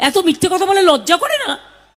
এত মিথ্যে কথা বলে লজ্জা করে না?